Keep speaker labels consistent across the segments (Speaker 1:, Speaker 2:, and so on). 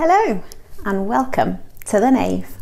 Speaker 1: Hello, and welcome to the Nave.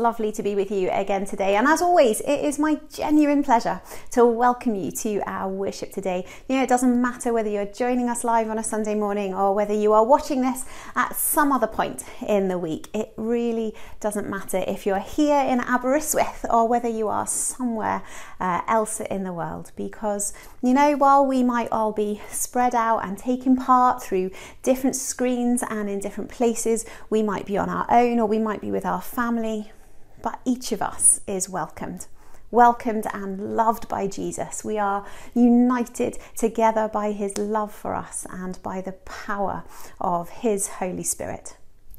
Speaker 1: Lovely to be with you again today. And as always, it is my genuine pleasure to welcome you to our worship today. You know, it doesn't matter whether you're joining us live on a Sunday morning or whether you are watching this at some other point in the week. It really doesn't matter if you're here in Aberystwyth or whether you are somewhere uh, else in the world. Because, you know, while we might all be spread out and taking part through different screens and in different places, we might be on our own or we might be with our family but each of us is welcomed. Welcomed and loved by Jesus. We are united together by his love for us and by the power of his Holy Spirit.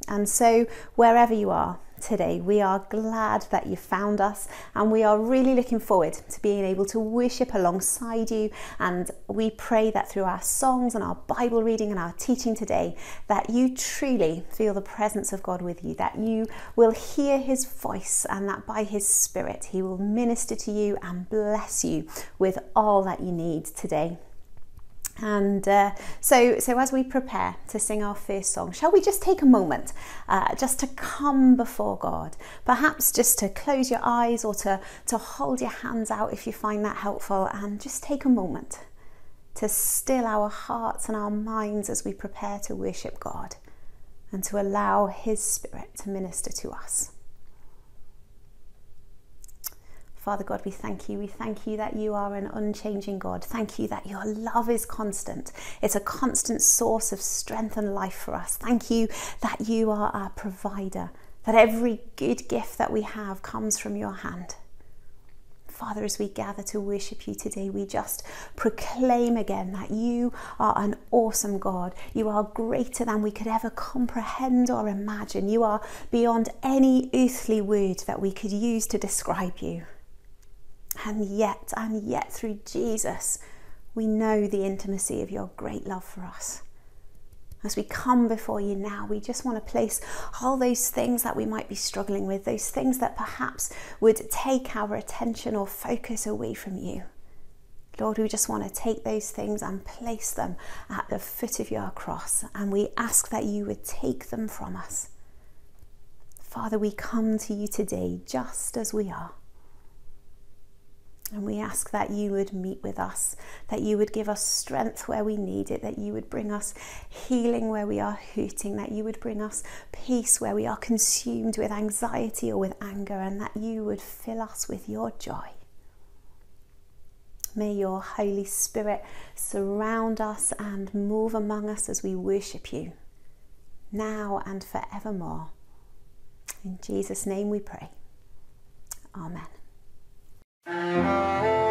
Speaker 1: And so, wherever you are, today. We are glad that you found us and we are really looking forward to being able to worship alongside you. And we pray that through our songs and our Bible reading and our teaching today, that you truly feel the presence of God with you, that you will hear his voice and that by his spirit he will minister to you and bless you with all that you need today. And uh, so, so as we prepare to sing our first song, shall we just take a moment uh, just to come before God? Perhaps just to close your eyes or to, to hold your hands out if you find that helpful, and just take a moment to still our hearts and our minds as we prepare to worship God and to allow His Spirit to minister to us. Father God, we thank you. We thank you that you are an unchanging God. Thank you that your love is constant. It's a constant source of strength and life for us. Thank you that you are our provider, that every good gift that we have comes from your hand. Father, as we gather to worship you today, we just proclaim again that you are an awesome God. You are greater than we could ever comprehend or imagine. You are beyond any earthly word that we could use to describe you. And yet, and yet, through Jesus, we know the intimacy of your great love for us. As we come before you now, we just want to place all those things that we might be struggling with, those things that perhaps would take our attention or focus away from you. Lord, we just want to take those things and place them at the foot of your cross, and we ask that you would take them from us. Father, we come to you today just as we are. And we ask that you would meet with us, that you would give us strength where we need it, that you would bring us healing where we are hurting, that you would bring us peace where we are consumed with anxiety or with anger, and that you would fill us with your joy. May your Holy Spirit surround us and move among us as we worship you, now and forevermore. In Jesus' name we pray. Amen.
Speaker 2: Turn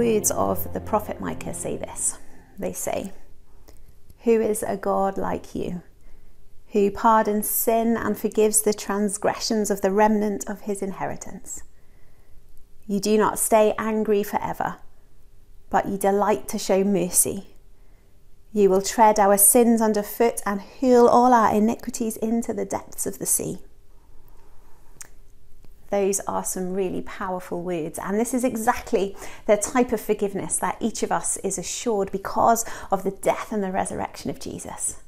Speaker 1: words of the prophet Micah say this they say, Who is a God like you, who pardons sin and forgives the transgressions of the remnant of his inheritance? You do not stay angry forever, but you delight to show mercy. You will tread our sins underfoot and hurl all our iniquities into the depths of the sea. Those are some really powerful words, and this is exactly the type of forgiveness that each of us is assured because of the death and the resurrection of Jesus.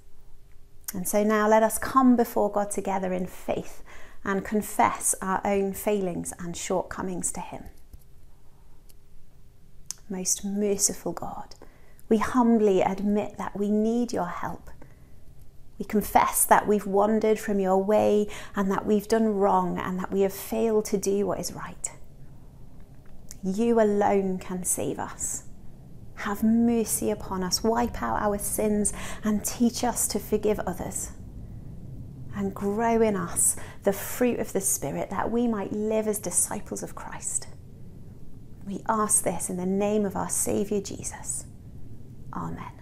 Speaker 1: And so now let us come before God together in faith and confess our own failings and shortcomings to Him. Most merciful God, we humbly admit that we need your help we confess that we've wandered from your way and that we've done wrong and that we have failed to do what is right. You alone can save us. Have mercy upon us, wipe out our sins, and teach us to forgive others. And grow in us the fruit of the Spirit that we might live as disciples of Christ. We ask this in the name of our Saviour Jesus. Amen.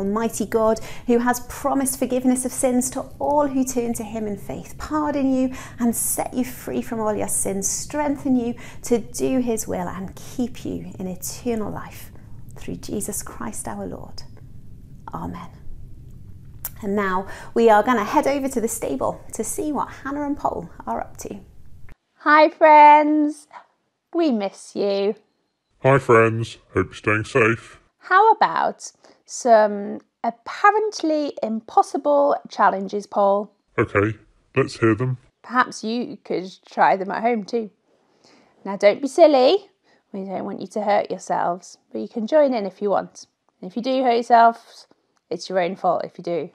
Speaker 1: Almighty God, who has promised forgiveness of sins to all who turn to Him in faith, pardon you and set you free from all your sins, strengthen you to do His will, and keep you in eternal life through Jesus Christ our Lord. Amen. And now we are going to head over to the stable to see what Hannah and Paul are up to.
Speaker 3: Hi, friends. We miss you.
Speaker 4: Hi, friends. Hope you're staying safe.
Speaker 3: How about some apparently impossible challenges, Paul?
Speaker 4: Okay, let's hear them.
Speaker 3: Perhaps you could try them at home too. Now, don't be silly. We don't want you to hurt yourselves, but you can join in if you want. And if you do hurt yourselves, it's your own fault if you do.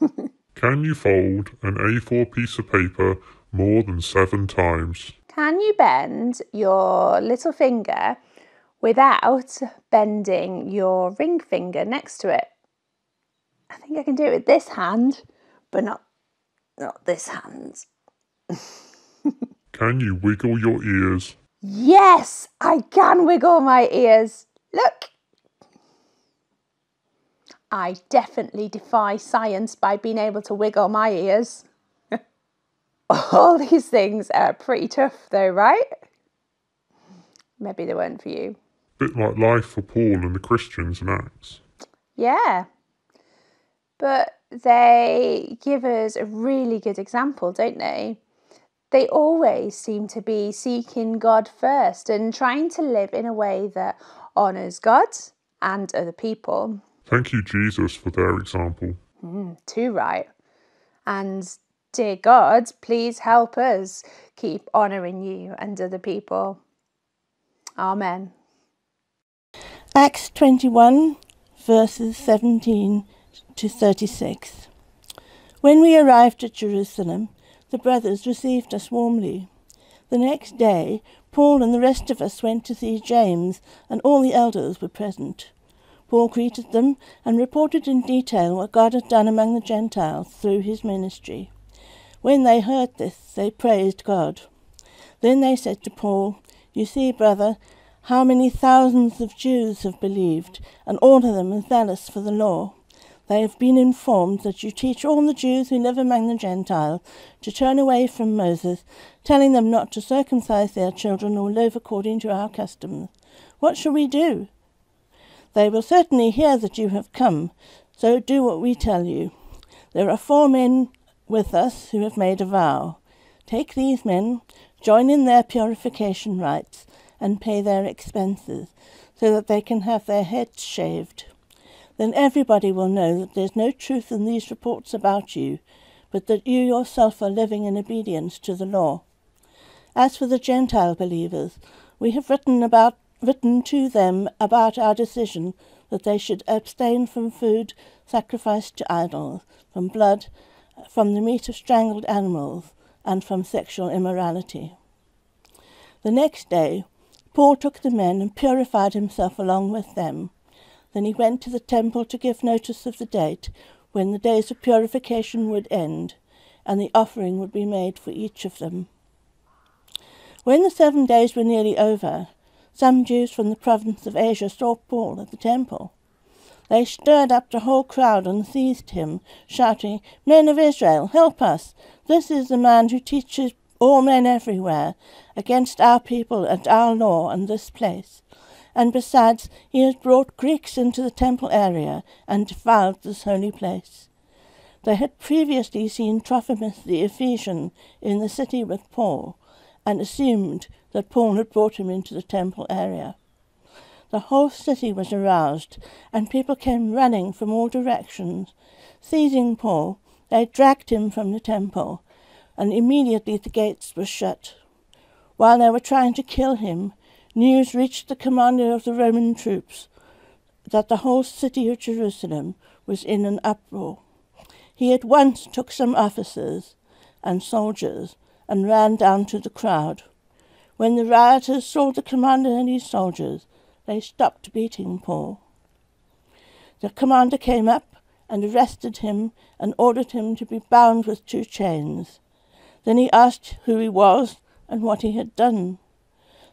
Speaker 4: Can you fold an A4 piece of paper more than seven times?
Speaker 3: Can you bend your little finger without bending your ring finger next to it? I think I can do it with this hand, but not not this hand.
Speaker 4: Can you wiggle your ears?
Speaker 3: Yes, I can wiggle my ears. Look. I definitely defy science by being able to wiggle my ears. All these things are pretty tough, though, right? Maybe they weren't for you.
Speaker 4: Bit like life for Paul and the Christians in Acts.
Speaker 3: Yeah. But they give us a really good example, don't they? They always seem to be seeking God first and trying to live in a way that honours God and other people.
Speaker 4: Thank you, Jesus, for their example.
Speaker 3: Mm, too right. And dear God, please help us keep honouring you and other people. Amen.
Speaker 5: Acts 21, verses 17 to 36. When we arrived at Jerusalem, the brothers received us warmly. The next day, Paul and the rest of us went to see James, and all the elders were present. Paul greeted them and reported in detail what God had done among the Gentiles through his ministry. When they heard this, they praised God. Then they said to Paul, You see, brother, how many thousands of Jews have believed, and all of them are zealous for the law. They have been informed that you teach all the Jews who live among the Gentiles to turn away from Moses, telling them not to circumcise their children or live according to our customs. What shall we do? They will certainly hear that you have come, so do what we tell you. There are four men with us who have made a vow. Take these men, join in their purification rites, and pay their expenses, so that they can have their heads shaved. Then everybody will know that there's no truth in these reports about you, but that you yourself are living in obedience to the law. As for the Gentile believers, we have written about written to them about our decision that they should abstain from food sacrificed to idols, from blood, from the meat of strangled animals, and from sexual immorality. The next day, Paul took the men and purified himself along with them. Then he went to the temple to give notice of the date when the days of purification would end, and the offering would be made for each of them. When the seven days were nearly over, some Jews from the province of Asia saw Paul at the temple. They stirred up the whole crowd and seized him, shouting, Men of Israel, help us! This is the man who teaches all men everywhere against our people and our law and this place. And besides, he has brought Greeks into the temple area and defiled this holy place. They had previously seen Trophimus the Ephesian in the city with Paul, and assumed that Paul had brought him into the temple area. The whole city was aroused, and people came running from all directions. Seizing Paul, they dragged him from the temple, and immediately the gates were shut. While they were trying to kill him, news reached the commander of the Roman troops that the whole city of Jerusalem was in an uproar. He at once took some officers and soldiers and ran down to the crowd. When the rioters saw the commander and his soldiers, they stopped beating Paul. The commander came up and arrested him and ordered him to be bound with two chains. Then he asked who he was and what he had done.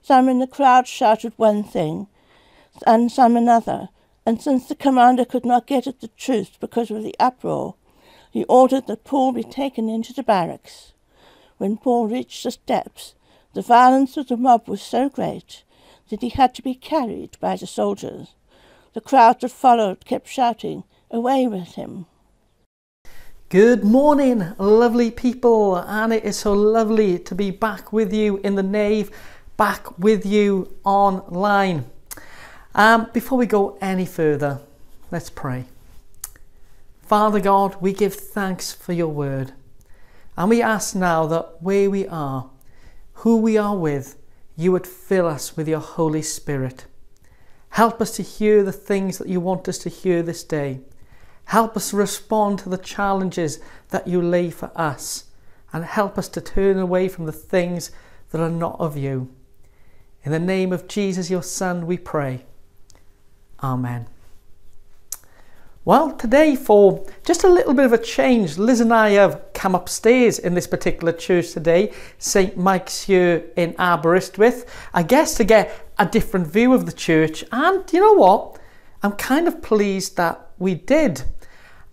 Speaker 5: Some in the crowd shouted one thing, and some another, and since the commander could not get at the truth because of the uproar, he ordered that Paul be taken into the barracks. When Paul reached the steps, the violence of the mob was so great that he had to be carried by the soldiers. The crowd that followed kept shouting, Away with him!
Speaker 6: Good morning, lovely people, and it is so lovely to be back with you in the nave, back with you online. Um, before we go any further, let's pray. Father God, we give thanks for your word, and we ask now that where we are, who we are with, you would fill us with your Holy Spirit. Help us to hear the things that you want us to hear this day. Help us respond to the challenges that you lay for us and help us to turn away from the things that are not of you. In the name of Jesus, your Son, we pray. Amen. Well, today, for just a little bit of a change, Liz and I have come upstairs in this particular church today, St. Mike's here in Aberystwyth, I guess to get a different view of the church. And you know what? I'm kind of pleased that we did.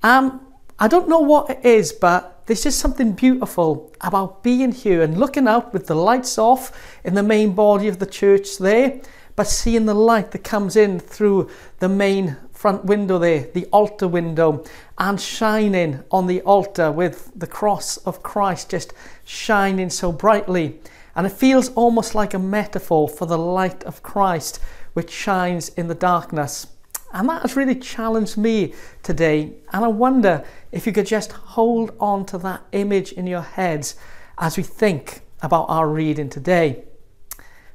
Speaker 6: Um, I don't know what it is, but there's just something beautiful about being here and looking out with the lights off in the main body of the church there, but seeing the light that comes in through the main front window there, the altar window, and shining on the altar with the cross of Christ just shining so brightly. And it feels almost like a metaphor for the light of Christ which shines in the darkness. And that has really challenged me today. And I wonder if you could just hold on to that image in your heads as we think about our reading today.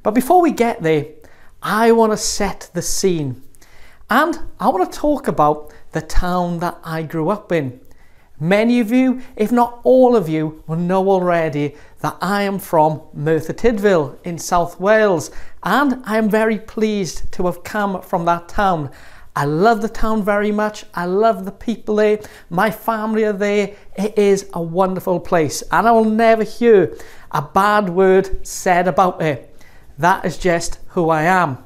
Speaker 6: But before we get there, I want to set the scene. And I want to talk about the town that I grew up in. Many of you, if not all of you, will know already that I am from Merthyr Tydfil in South Wales, and I am very pleased to have come from that town. I love the town very much. I love the people there. My family are there. It is a wonderful place, and I will never hear a bad word said about it. That is just who I am.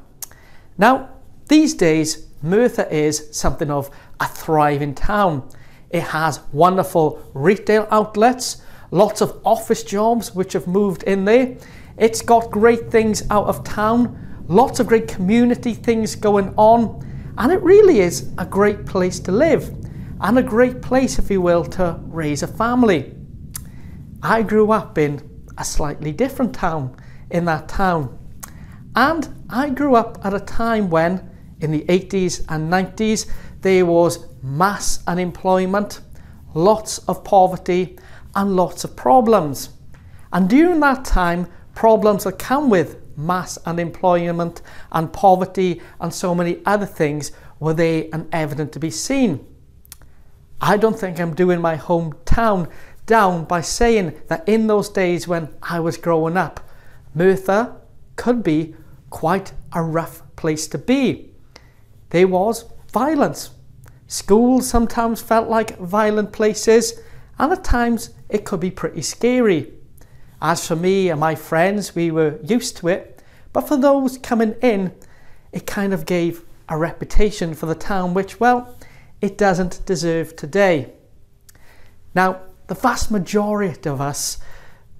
Speaker 6: Now, these days, Merthyr is something of a thriving town. It has wonderful retail outlets, lots of office jobs which have moved in there. It's got great things out of town, lots of great community things going on, and it really is a great place to live and a great place, if you will, to raise a family. I grew up in a slightly different town in that town. And I grew up at a time when in the 80s and 90s, there was mass unemployment, lots of poverty, and lots of problems. And during that time, problems that come with mass unemployment and poverty and so many other things were there and evident to be seen. I don't think I'm doing my hometown down by saying that in those days when I was growing up, Merthyr could be quite a rough place to be there was violence. Schools sometimes felt like violent places, and at times it could be pretty scary. As for me and my friends, we were used to it, But for those coming in, it kind of gave a reputation for the town which, well, it doesn't deserve today. Now, the vast majority of us,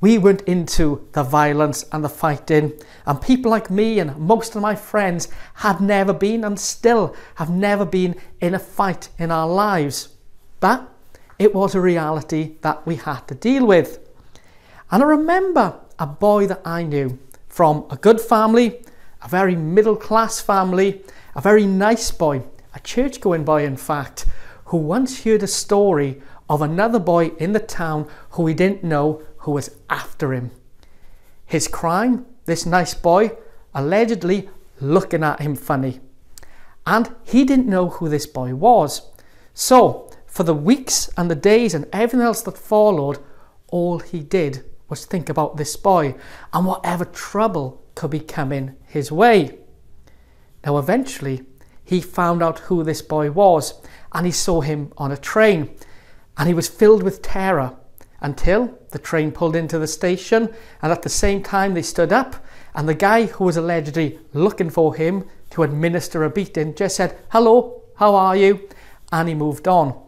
Speaker 6: we went into the violence and the fighting, and people like me and most of my friends had never been and still have never been in a fight in our lives. But it was a reality that we had to deal with. And I remember a boy that I knew from a good family, a very middle class family, a very nice boy, a church going boy, in fact, who once heard a story of another boy in the town who he didn't know who was after him. His crime, this nice boy, allegedly looking at him funny. And he didn't know who this boy was. So, for the weeks and the days and everything else that followed, all he did was think about this boy and whatever trouble could be coming his way. Now, eventually, he found out who this boy was and he saw him on a train and he was filled with terror until the train pulled into the station and at the same time they stood up and the guy who was allegedly looking for him to administer a beating just said, Hello, how are you? And he moved on.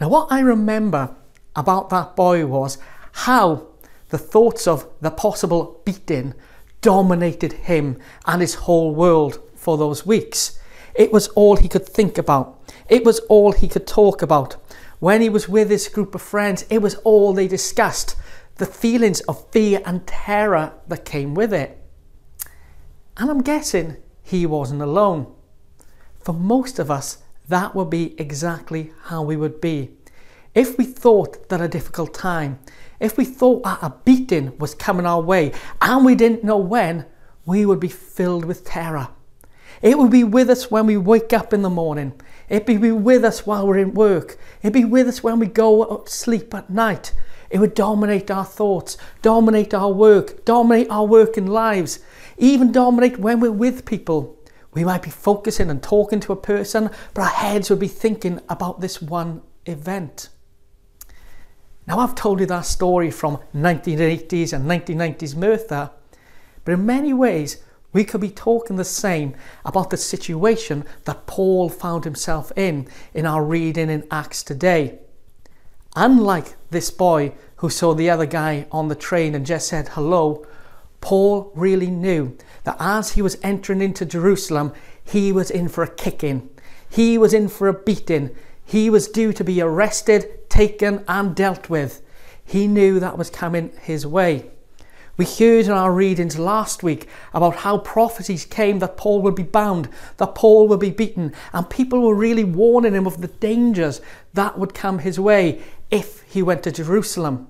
Speaker 6: Now, what I remember about that boy was how the thoughts of the possible beating dominated him and his whole world for those weeks. It was all he could think about. It was all he could talk about. When he was with his group of friends, it was all they discussed the feelings of fear and terror that came with it. And I'm guessing he wasn't alone. For most of us, that would be exactly how we would be. If we thought that a difficult time, if we thought that a beating was coming our way and we didn't know when, we would be filled with terror. It would be with us when we wake up in the morning. It'd be with us while we're in work. It'd be with us when we go to sleep at night. It would dominate our thoughts, dominate our work, dominate our working lives, even dominate when we're with people. We might be focusing and talking to a person, but our heads would be thinking about this one event. Now, I've told you that story from 1980s and 1990s Merthyr, but in many ways, we could be talking the same about the situation that Paul found himself in in our reading in Acts today. Unlike this boy who saw the other guy on the train and just said hello, Paul really knew that as he was entering into Jerusalem, he was in for a kicking. He was in for a beating. He was due to be arrested, taken, and dealt with. He knew that was coming his way. We heard in our readings last week about how prophecies came that Paul would be bound, that Paul would be beaten, and people were really warning him of the dangers that would come his way if he went to Jerusalem.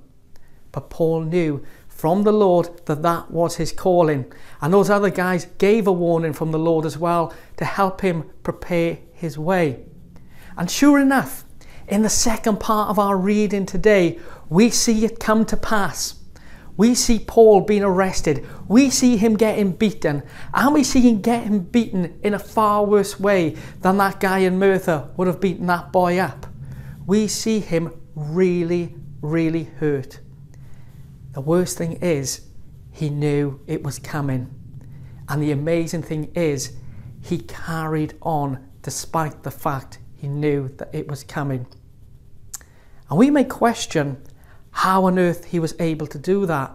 Speaker 6: But Paul knew from the Lord that that was his calling, and those other guys gave a warning from the Lord as well to help him prepare his way. And sure enough, in the second part of our reading today, we see it come to pass. We see Paul being arrested. We see him getting beaten. And we see him getting beaten in a far worse way than that guy in Merthyr would have beaten that boy up. We see him really, really hurt. The worst thing is, he knew it was coming. And the amazing thing is, he carried on despite the fact he knew that it was coming. And we may question how on earth he was able to do that.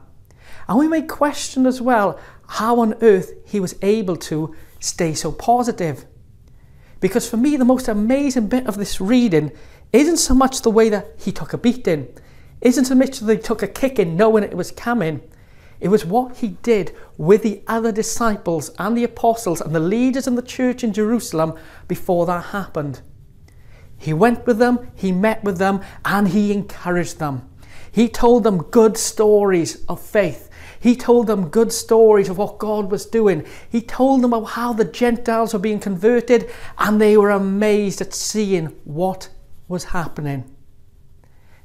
Speaker 6: And we may question as well how on earth he was able to stay so positive. Because for me, the most amazing bit of this reading isn't so much the way that he took a beating, isn't so much that he took a kicking knowing it was coming. It was what he did with the other disciples and the apostles and the leaders in the church in Jerusalem before that happened. He went with them, he met with them, and he encouraged them. He told them good stories of faith. He told them good stories of what God was doing. He told them of how the Gentiles were being converted, and they were amazed at seeing what was happening.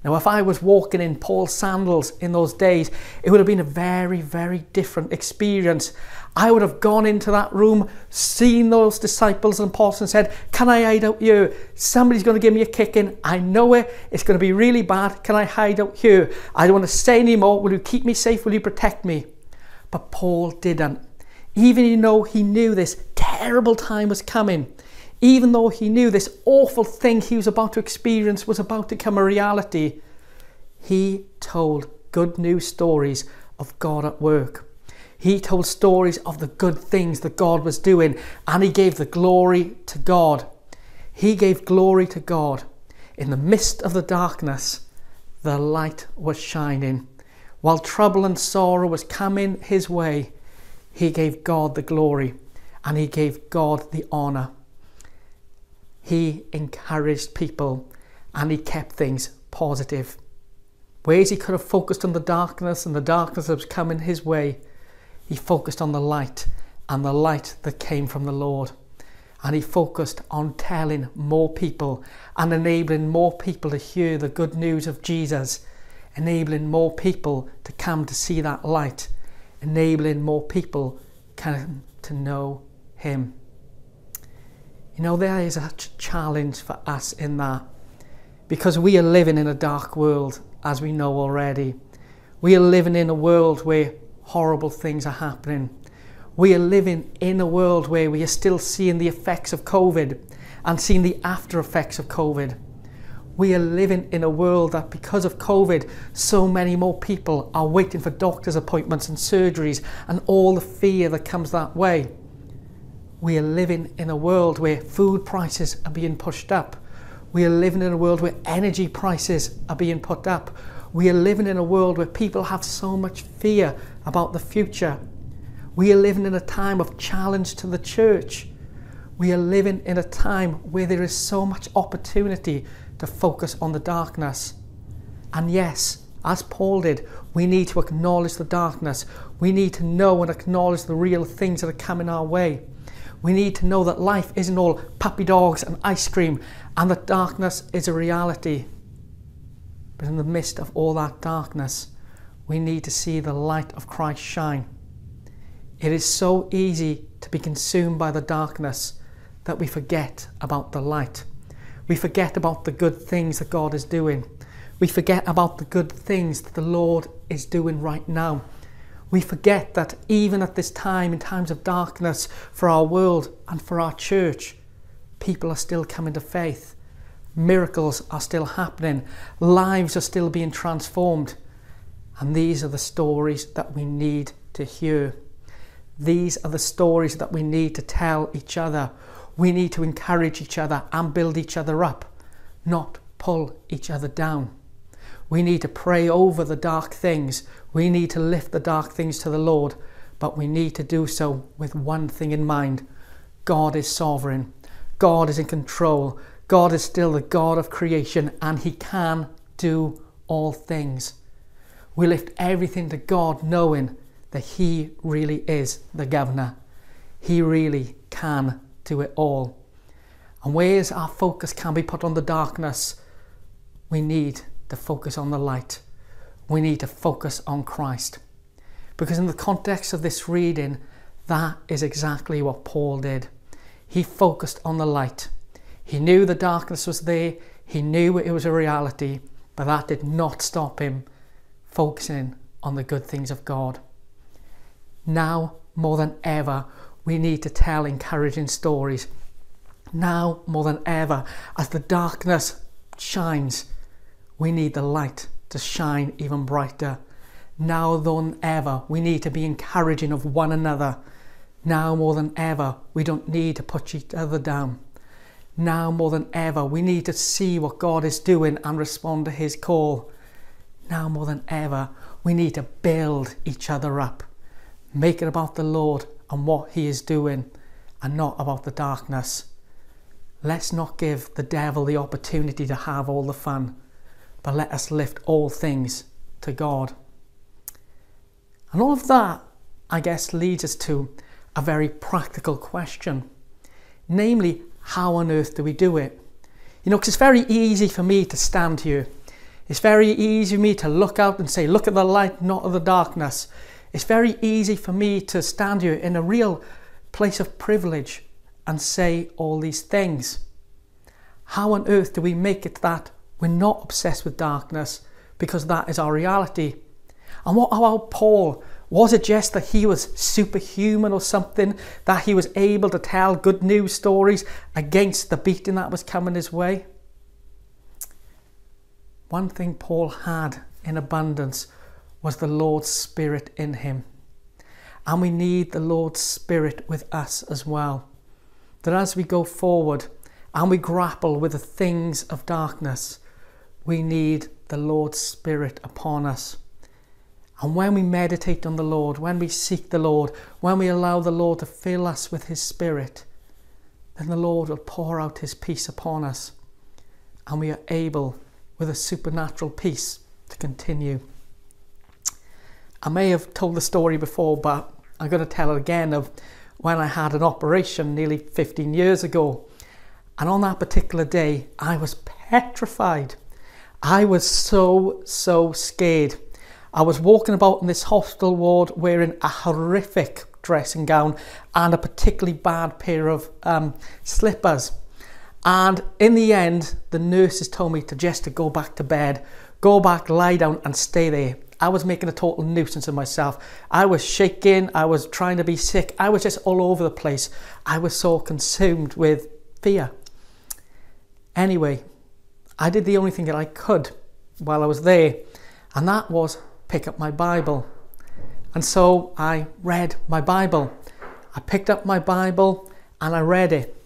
Speaker 6: Now, if I was walking in Paul's sandals in those days, it would have been a very, very different experience. I would have gone into that room, seen those disciples and Paul and said, Can I hide out here? Somebody's going to give me a kicking. I know it. It's going to be really bad. Can I hide out here? I don't want to say anymore. Will you keep me safe? Will you protect me? But Paul didn't. even though he knew this terrible time was coming, even though he knew this awful thing he was about to experience was about to become a reality, he told good news stories of God at work. He told stories of the good things that God was doing and he gave the glory to God. He gave glory to God. In the midst of the darkness, the light was shining. While trouble and sorrow was coming his way, he gave God the glory and he gave God the honour. He encouraged people and he kept things positive. Ways he could have focused on the darkness and the darkness that was coming his way, he focused on the light and the light that came from the Lord. And he focused on telling more people and enabling more people to hear the good news of Jesus, enabling more people to come to see that light, enabling more people come to know him. You know, there is a challenge for us in that because we are living in a dark world, as we know already. We are living in a world where horrible things are happening. We are living in a world where we are still seeing the effects of COVID and seeing the after effects of COVID. We are living in a world that because of COVID, so many more people are waiting for doctor's appointments and surgeries and all the fear that comes that way. We are living in a world where food prices are being pushed up. We are living in a world where energy prices are being put up. We are living in a world where people have so much fear about the future. We are living in a time of challenge to the church. We are living in a time where there is so much opportunity to focus on the darkness. And yes, as Paul did, we need to acknowledge the darkness. We need to know and acknowledge the real things that are coming our way. We need to know that life isn't all puppy dogs and ice cream and that darkness is a reality. But in the midst of all that darkness, we need to see the light of Christ shine. It is so easy to be consumed by the darkness that we forget about the light. We forget about the good things that God is doing. We forget about the good things that the Lord is doing right now. We forget that even at this time, in times of darkness for our world and for our church, people are still coming to faith. Miracles are still happening. Lives are still being transformed. And these are the stories that we need to hear. These are the stories that we need to tell each other. We need to encourage each other and build each other up, not pull each other down. We need to pray over the dark things. We need to lift the dark things to the Lord, but we need to do so with one thing in mind God is sovereign, God is in control, God is still the God of creation, and He can do all things. We lift everything to God, knowing that He really is the governor. He really can do it all. And whereas our focus can be put on the darkness, we need to focus on the light. We need to focus on Christ. Because in the context of this reading, that is exactly what Paul did. He focused on the light. He knew the darkness was there, he knew it was a reality, but that did not stop him focusing on the good things of God. Now, more than ever, we need to tell encouraging stories. Now, more than ever, as the darkness shines, we need the light to shine even brighter. Now than ever, we need to be encouraging of one another. Now more than ever, we don't need to put each other down. Now more than ever, we need to see what God is doing and respond to His call. Now more than ever, we need to build each other up. Make it about the Lord and what He is doing and not about the darkness. Let's not give the devil the opportunity to have all the fun, but let us lift all things to God. And all of that, I guess, leads us to a very practical question. Namely, how on earth do we do it? You know, because it's very easy for me to stand here. It's very easy for me to look out and say, look at the light, not at the darkness. It's very easy for me to stand here in a real place of privilege and say all these things. How on earth do we make it that we're not obsessed with darkness because that is our reality? And what about Paul? Was it just that he was superhuman or something, that he was able to tell good news stories against the beating that was coming his way? One thing Paul had in abundance was the Lord's Spirit in him. And we need the Lord's Spirit with us as well. That as we go forward and we grapple with the things of darkness, we need the Lord's Spirit upon us. And when we meditate on the Lord, when we seek the Lord, when we allow the Lord to fill us with His Spirit, then the Lord will pour out His peace upon us. And we are able, with a supernatural peace, to continue. I may have told the story before, but I'm going to tell it again of when I had an operation nearly 15 years ago. And on that particular day, I was petrified. I was so, so scared. I was walking about in this hospital ward wearing a horrific dressing gown and a particularly bad pair of um, slippers. And in the end, the nurses told me to just to go back to bed, go back, lie down, and stay there. I was making a total nuisance of myself. I was shaking. I was trying to be sick. I was just all over the place. I was so consumed with fear. Anyway, I did the only thing that I could while I was there, and that was pick up my Bible. And so I read my Bible. I picked up my Bible and I read it.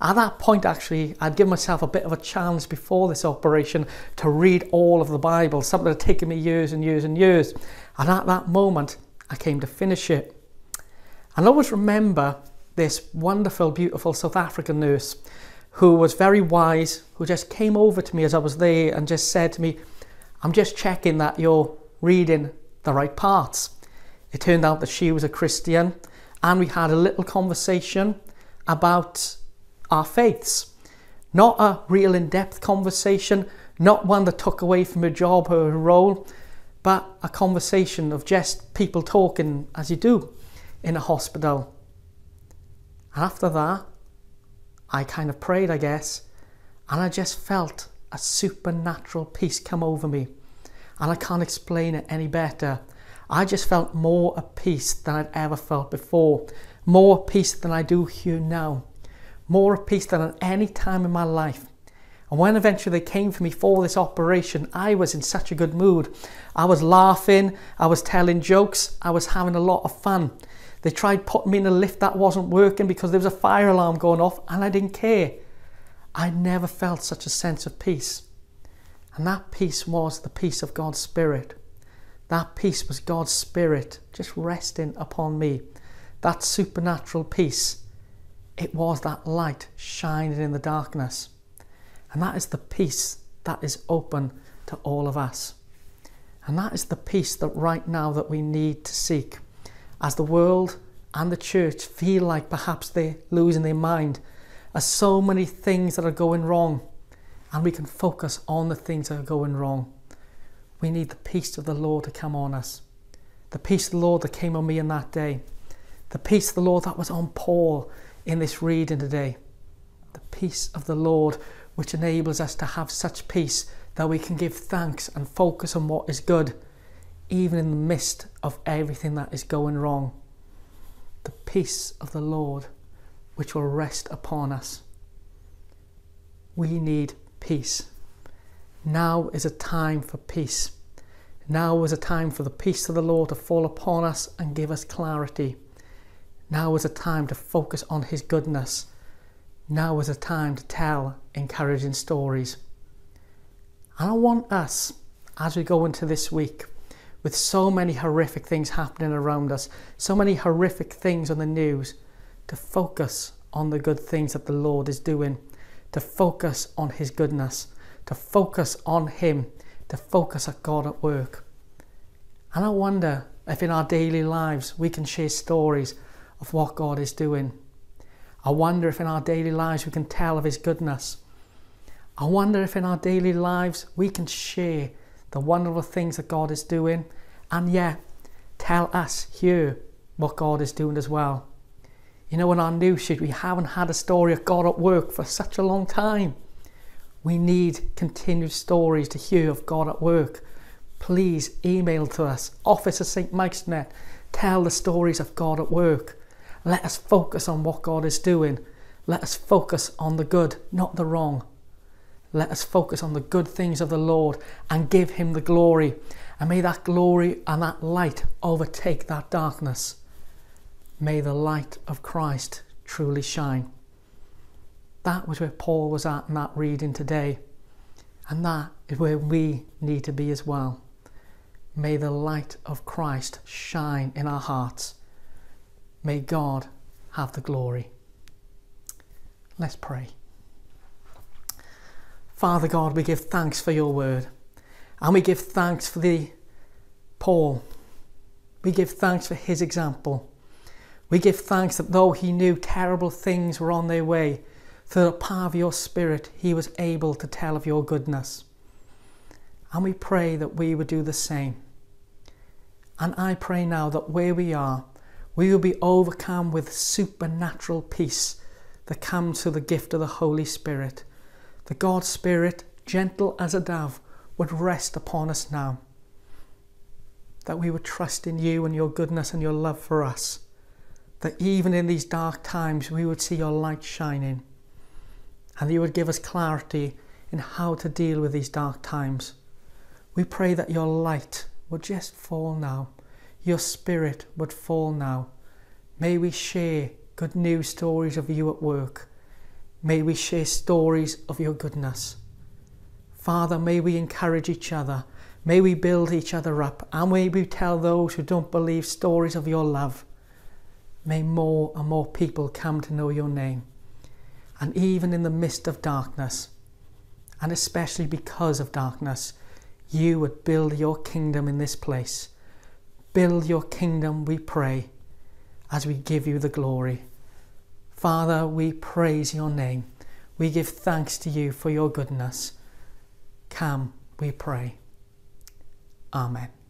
Speaker 6: At that point, actually, I'd given myself a bit of a challenge before this operation to read all of the Bible, something that had taken me years and years and years. And at that moment, I came to finish it. And I always remember this wonderful, beautiful South African nurse who was very wise, who just came over to me as I was there and just said to me, I'm just checking that you're reading the right parts. It turned out that she was a Christian, and we had a little conversation about our faiths. Not a real in depth conversation, not one that took away from her job or her role, but a conversation of just people talking as you do in a hospital. After that, I kind of prayed, I guess, and I just felt a supernatural peace come over me. And I can't explain it any better. I just felt more at peace than I'd ever felt before, more peace than I do here now, more at peace than at any time in my life. And when eventually they came for me for this operation, I was in such a good mood. I was laughing, I was telling jokes, I was having a lot of fun. They tried putting me in a lift that wasn't working because there was a fire alarm going off and I didn't care. I never felt such a sense of peace. And that peace was the peace of God's Spirit. That peace was God's Spirit just resting upon me. That supernatural peace. It was that light shining in the darkness. And that is the peace that is open to all of us. And that is the peace that right now that we need to seek as the world and the church feel like perhaps they're losing their mind, as so many things that are going wrong, and we can focus on the things that are going wrong. We need the peace of the Lord to come on us. The peace of the Lord that came on me in that day. The peace of the Lord that was on Paul in this reading today. The peace of the Lord which enables us to have such peace that we can give thanks and focus on what is good even in the midst of everything that is going wrong. The peace of the Lord which will rest upon us. We need peace. Now is a time for peace. Now is a time for the peace of the Lord to fall upon us and give us clarity. Now is a time to focus on His goodness. Now is a time to tell encouraging stories. And I want us, as we go into this week, with so many horrific things happening around us, so many horrific things on the news, to focus on the good things that the Lord is doing, to focus on His goodness, to focus on Him, to focus at God at work. And I wonder if in our daily lives we can share stories of what God is doing. I wonder if in our daily lives we can tell of His goodness. I wonder if in our daily lives we can share the wonderful things that God is doing, and yet tell us here what God is doing as well. You know, in our news sheet, we haven't had a story of God at work for such a long time. We need continued stories to hear of God at work. Please email to us, office at St. Mike's Net, tell the stories of God at work. Let us focus on what God is doing. Let us focus on the good, not the wrong. Let us focus on the good things of the Lord and give Him the glory. And may that glory and that light overtake that darkness. May the light of Christ truly shine. That was where Paul was at in that reading today. And that is where we need to be as well. May the light of Christ shine in our hearts. May God have the glory. Let's pray. Father God, we give thanks for your word. And we give thanks for the Paul. We give thanks for his example. We give thanks that though he knew terrible things were on their way, through the power of your Spirit, he was able to tell of your goodness. And we pray that we would do the same. And I pray now that where we are, we will be overcome with supernatural peace that comes through the gift of the Holy Spirit. The God Spirit, gentle as a dove, would rest upon us now. That we would trust in you and your goodness and your love for us. That even in these dark times, we would see your light shining. And you would give us clarity in how to deal with these dark times. We pray that your light would just fall now. Your spirit would fall now. May we share good news stories of you at work. May we share stories of your goodness. Father, may we encourage each other. May we build each other up. And may we tell those who don't believe stories of your love. May more and more people come to know your name. And even in the midst of darkness, and especially because of darkness, you would build your kingdom in this place. Build your kingdom, we pray, as we give you the glory. Father, we praise your name. We give thanks to you for your goodness. Come, we pray. Amen.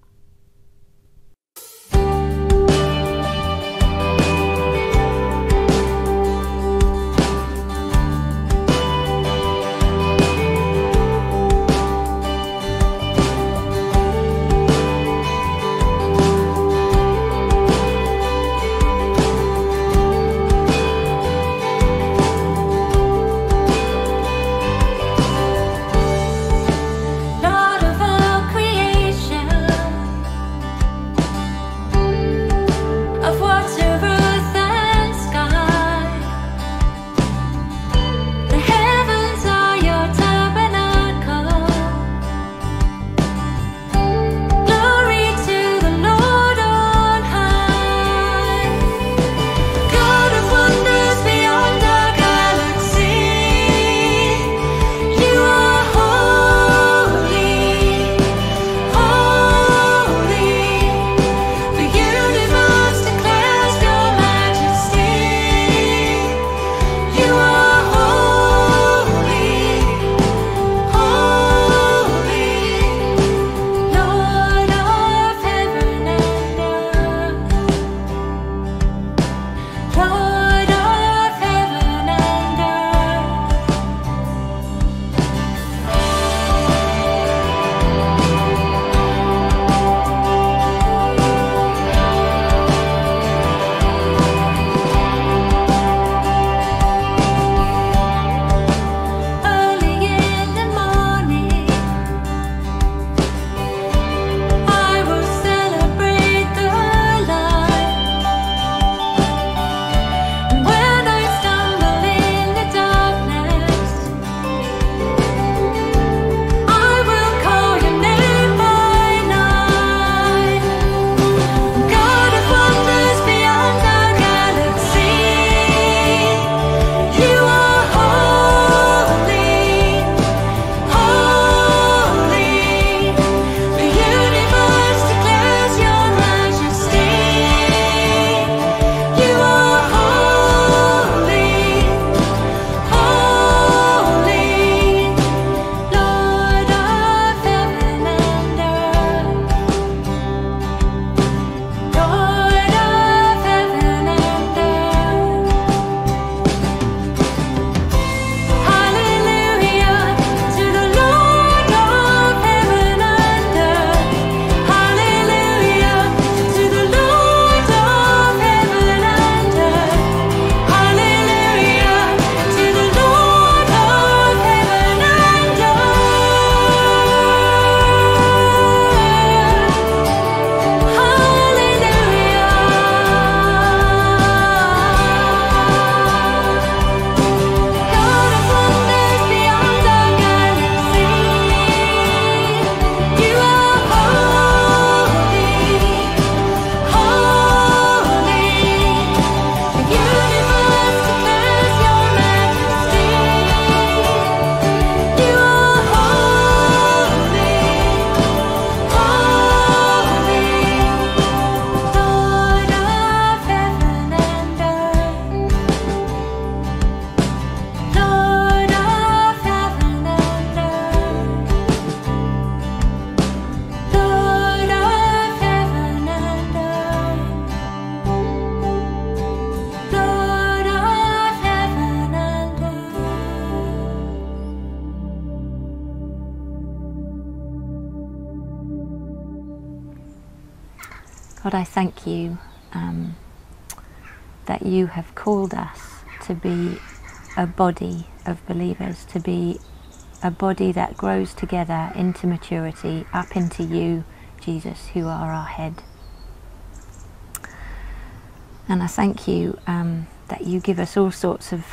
Speaker 7: You have called us to be a body of believers, to be a body that grows together into maturity, up into you, Jesus, who are our head. And I thank you um, that you give us all sorts of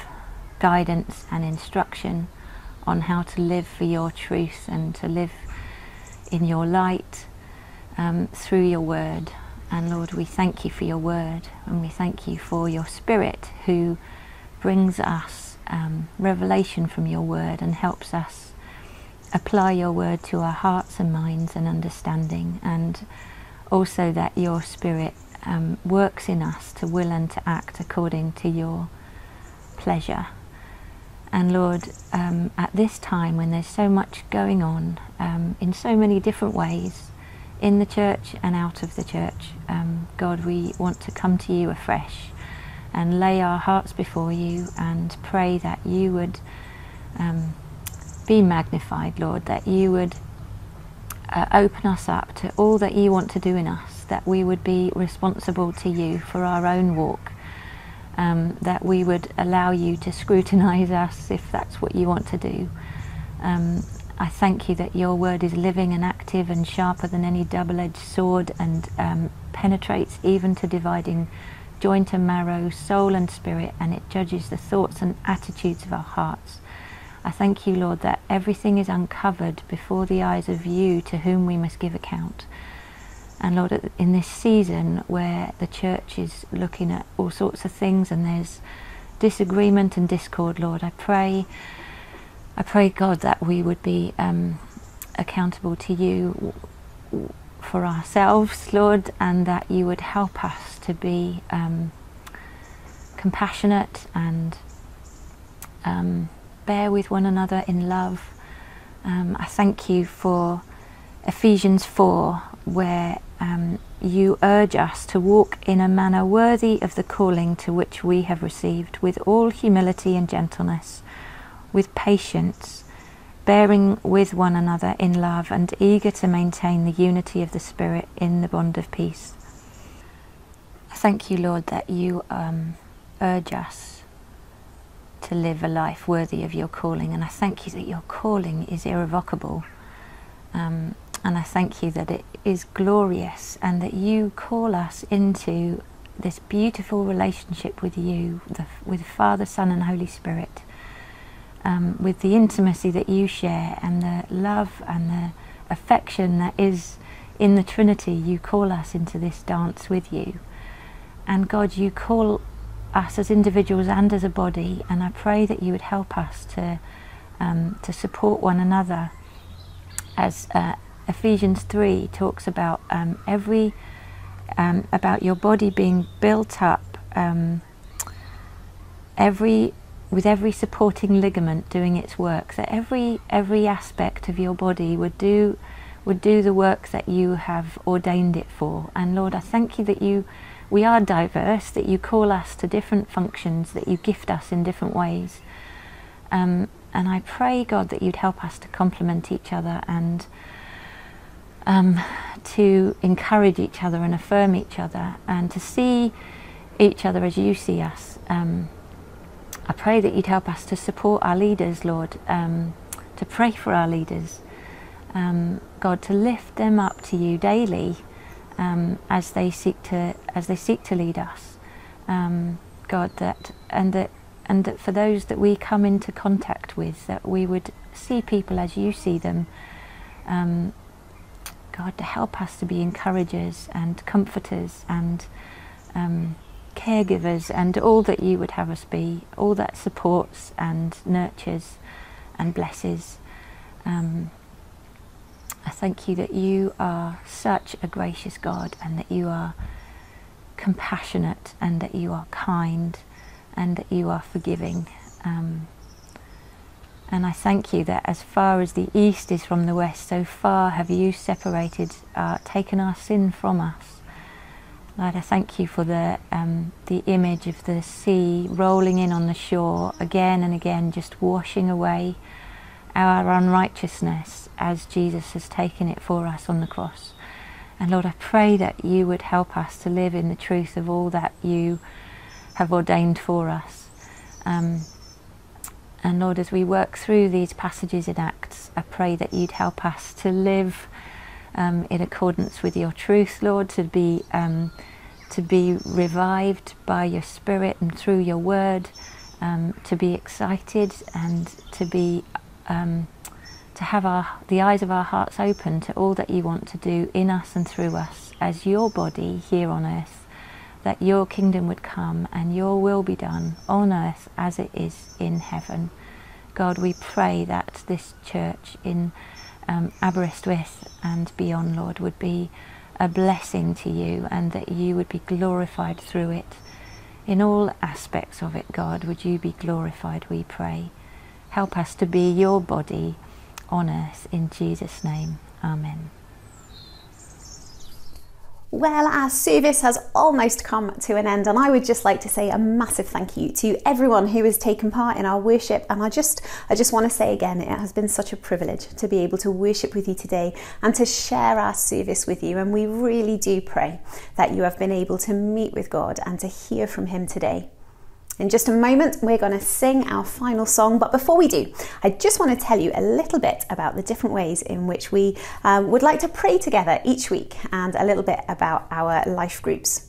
Speaker 7: guidance and instruction on how to live for your truth and to live in your light um, through your word. And Lord, we thank you for your word and we thank you for your spirit who brings us um, revelation from your word and helps us apply your word to our hearts and minds and understanding. And also that your spirit um, works in us to will and to act according to your pleasure. And Lord, um, at this time when there's so much going on um, in so many different ways, in the church and out of the church, um, God, we want to come to you afresh and lay our hearts before you and pray that you would um, be magnified, Lord, that you would uh, open us up to all that you want to do in us, that we would be responsible to you for our own walk, um, that we would allow you to scrutinize us if that's what you want to do. Um, I thank you that your word is living and active and sharper than any double edged sword and um, penetrates even to dividing joint and marrow, soul and spirit, and it judges the thoughts and attitudes of our hearts. I thank you, Lord, that everything is uncovered before the eyes of you to whom we must give account. And Lord, in this season where the church is looking at all sorts of things and there's disagreement and discord, Lord, I pray, I pray, God, that we would be um, accountable to you for ourselves, Lord, and that you would help us to be um, compassionate and um, bear with one another in love. Um, I thank you for Ephesians 4, where um, you urge us to walk in a manner worthy of the calling to which we have received, with all humility and gentleness, with patience, bearing with one another in love, and eager to maintain the unity of the Spirit in the bond of peace. I thank you, Lord, that you um, urge us to live a life worthy of your calling, and I thank you that your calling is irrevocable. Um, and I thank you that it is glorious and that you call us into this beautiful relationship with you, the, with Father, Son, and Holy Spirit, um, with the intimacy that you share and the love and the affection that is in the Trinity. You call us into this dance with you. And God, you call us as individuals and as a body, and I pray that you would help us to, um, to support one another as uh, Ephesians 3 talks about um, every um, about your body being built up um, every with every supporting ligament doing its work that every every aspect of your body would do would do the work that you have ordained it for and Lord I thank you that you we are diverse that you call us to different functions that you gift us in different ways um, and I pray God that you'd help us to complement each other and um, to encourage each other and affirm each other and to see each other as you see us. Um, I pray that you'd help us to support our leaders, Lord, um, to pray for our leaders, um, God, to lift them up to you daily um, as they seek to as they seek to lead us, um, God, that and that and that for those that we come into contact with, that we would see people as you see them. Um, God, to help us to be encouragers and comforters and um, caregivers and all that you would have us be, all that supports and nurtures and blesses. Um, I thank you that you are such a gracious God and that you are compassionate and that you are kind and that you are forgiving. Um, and I thank you that as far as the east is from the west, so far have you separated, uh, taken our sin from us. Lord, I thank you for the, um, the image of the sea rolling in on the shore again and again, just washing away our unrighteousness as Jesus has taken it for us on the cross. And Lord, I pray that you would help us to live in the truth of all that you have ordained for us. Um, and Lord, as we work through these passages in Acts, I pray that you'd help us to live um, in accordance with your truth, Lord, to be um, to be revived by your Spirit and through your Word, um, to be excited and to be um, to have our the eyes of our hearts open to all that you want to do in us and through us as your body here on earth. That your kingdom would come and your will be done on earth as it is in heaven. God, we pray that this church in um, Aberystwyth and beyond, Lord, would be a blessing to you and that you would be glorified through it. In all aspects of it, God, would you be glorified, we pray. Help us to be your body on earth in Jesus' name. Amen.
Speaker 1: Well, our service has almost come to an end, and I would just like to say a massive thank you to everyone who has taken part in our worship. And I just, I just want to say again, it has been such a privilege to be able to worship with you today and to share our service with you. And we really do pray that you have been able to meet with God and to hear from Him today. In just a moment, we're going to sing our final song. But before we do, I just want to tell you a little bit about the different ways in which we um, would like to pray together each week and a little bit about our life groups.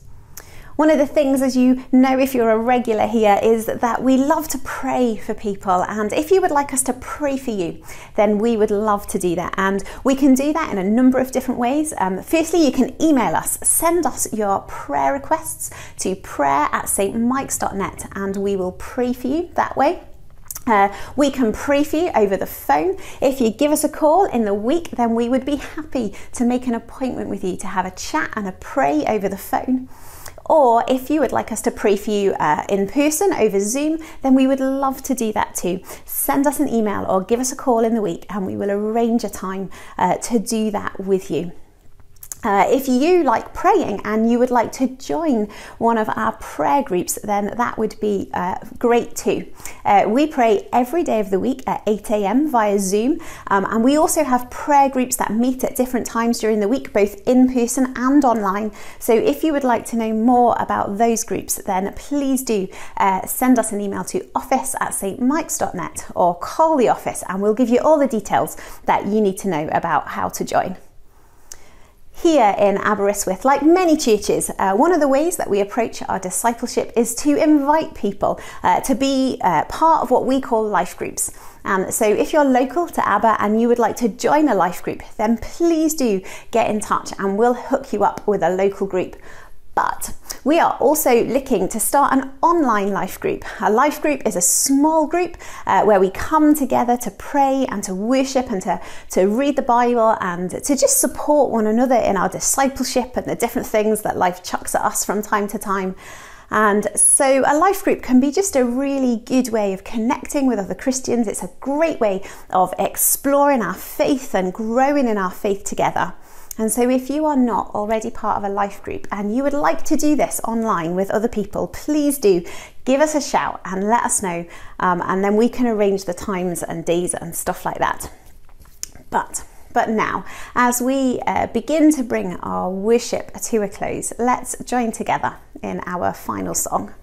Speaker 1: One of the things, as you know, if you're a regular here, is that we love to pray for people. And if you would like us to pray for you, then we would love to do that. And we can do that in a number of different ways. Um, firstly, you can email us, send us your prayer requests to prayer at stmikes.net, and we will pray for you that way. Uh, we can pray for you over the phone. If you give us a call in the week, then we would be happy to make an appointment with you to have a chat and a pray over the phone. Or if you would like us to you uh, in person over Zoom, then we would love to do that too. Send us an email or give us a call in the week and we will arrange a time uh, to do that with you. Uh, if you like praying and you would like to join one of our prayer groups, then that would be uh, great too. Uh, we pray every day of the week at 8 a.m. via Zoom, um, and we also have prayer groups that meet at different times during the week, both in person and online. So if you would like to know more about those groups, then please do uh, send us an email to office at stmikes.net or call the office, and we'll give you all the details that you need to know about how to join. Here in Aberystwyth, like many churches, uh, one of the ways that we approach our discipleship is to invite people uh, to be uh, part of what we call life groups. Um, so if you're local to Aber and you would like to join a life group, then please do get in touch and we'll hook you up with a local group. But we are also looking to start an online life group. A life group is a small group uh, where we come together to pray and to worship and to, to read the Bible and to just support one another in our discipleship and the different things that life chucks at us from time to time. And so a life group can be just a really good way of connecting with other Christians. It's a great way of exploring our faith and growing in our faith together. And so, if you are not already part of a life group and you would like to do this online with other people, please do give us a shout and let us know, um, and then we can arrange the times and days and stuff like that. But but now, as we uh, begin to bring our worship to a close, let's join together in our final song.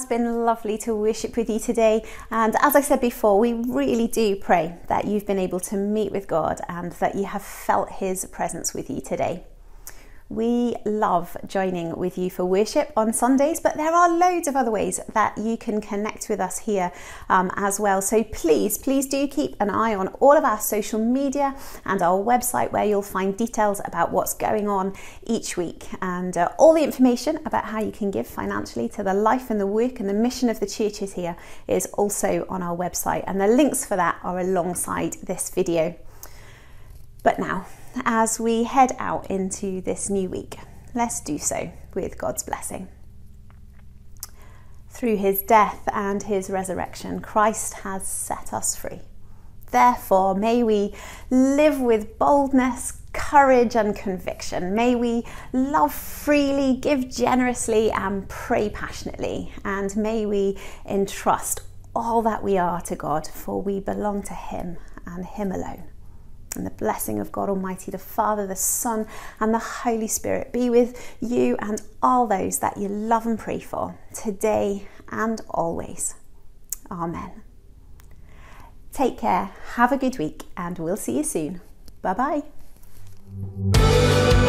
Speaker 1: Has been lovely to worship with you today. And as I said before, we really do pray that you've been able to meet with God and that you have felt His presence with you today. We love joining with you for worship on Sundays, but there are loads of other ways that you can connect with us here um, as well. So please, please do keep an eye on all of our social media and our website where you'll find details about what's going on each week and uh, all the information about how you can give financially to the life and the work and the mission of the churches here is also on our website, and the links for that are alongside this video. But now, as we head out into this new week, let's do so with God's blessing. Through his death and his resurrection, Christ has set us free. Therefore, may we live with boldness, courage, and conviction. May we love freely, give generously, and pray passionately. And may we entrust all that we are to God, for we belong to him and him alone. And the blessing of God Almighty, the Father, the Son, and the Holy Spirit be with you and all those that you love and pray for today and always. Amen. Take care, have a good week, and we'll see you soon. Bye bye.